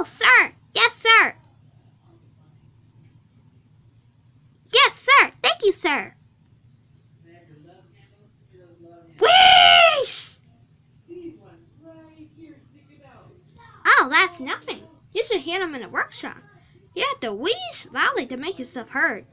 Oh, sir. Yes, sir. Yes, sir. Thank you, sir. Whish! Oh, that's nothing. You should hear them in the workshop. You have to wheeze loudly to make yourself heard.